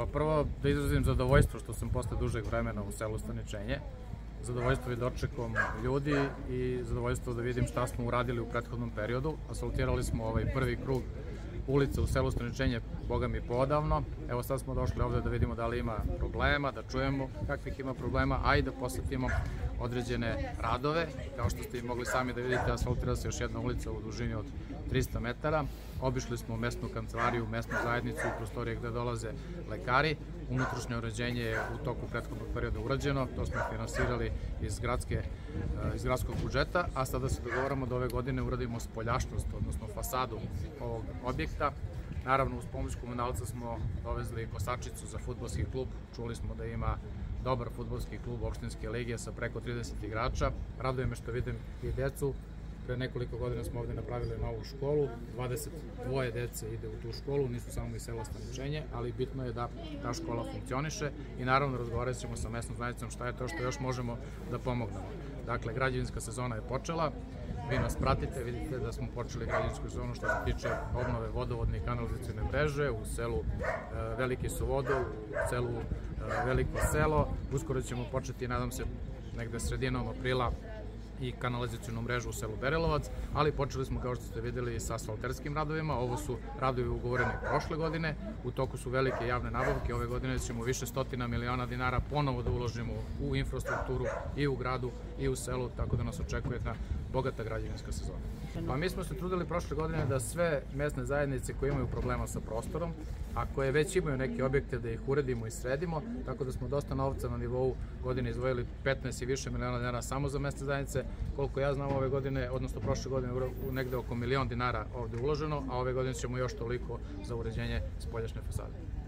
Pa prvo da izrazim zadovoljstvo što sam posle dužeg vremena u selu Staničenje. Zadovoljstvo je dočekom ljudi i zadovoljstvo da vidim šta smo uradili u prethodnom periodu. Asfaltirali smo ovaj prvi krug ulica u selu Staničenje, boga mi podavno. Evo sad smo došli ovde da vidimo da li ima problema, da čujemo kakvih ima problema, a i da posetimo određene radove. Kao što ste i mogli sami da vidite, asfaltira se još jedna ulica u dužini od 300 metara. Obišli smo mesnu kancelariju, mesnu zajednicu prostorije gde dolaze lekari. Unutrašnje uređenje je u toku prethodnog perioda urađeno, to smo finansirali iz, gradske, eh, iz gradskog budžeta, a sada se dogovaramo da ove godine uradimo spoljašnost, odnosno fasadu ovog objekta. Naravno, uz pomoć komunalca smo dovezli kosačicu za futbolski klub. Čuli smo da ima dobar futbolski klub opštinske ligije sa preko 30 igrača. Raduje me što vidim i decu Pre nekoliko godina smo ovde napravili novu školu, 22 dece ide u tu školu, nisu samo iz sela Staničenje, ali bitno je da ta škola funkcioniše i naravno razgovarat ćemo sa mesnom znanicom šta je to što još možemo da pomognemo. Dakle, građevinska sezona je počela, vi nas pratite, vidite da smo počeli građevinsku sezonu što se tiče obnove vodovodne i kanalizacijne mreže u selu e, Veliki Suvodo, u selu e, Veliko selo. Uskoro ćemo početi, nadam se, negde sredinom aprila i kanalizacijonu mrežu u selu Berelovac, ali počeli smo, kao što ste videli, sa asfalterskim radovima. Ovo su radovi ugovoreni prošle godine, u toku su velike javne nabavke, ove godine ćemo više stotina miliona dinara ponovo da uložimo u infrastrukturu i u gradu i u selu, tako da nas očekuje jedna bogata građevinska sezona. Pa mi smo se trudili prošle godine da sve mesne zajednice koje imaju problema sa prostorom, a koje već imaju neke objekte da ih uredimo i sredimo, tako da smo dosta novca na nivou godine izvojili 15 i više miliona dinara samo za mesne zajednice. Koliko ja znam ove godine, odnosno prošle godine negde oko milion dinara ovde uloženo, a ove godine ćemo još toliko za uređenje spoljašnje fasade.